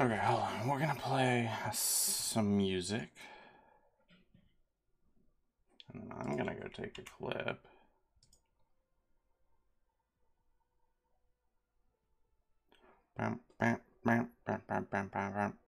Okay, hold on. We're gonna play some music. And then I'm gonna go take a clip. Bam, bam, bam, bam, bam, bam, bam, bam.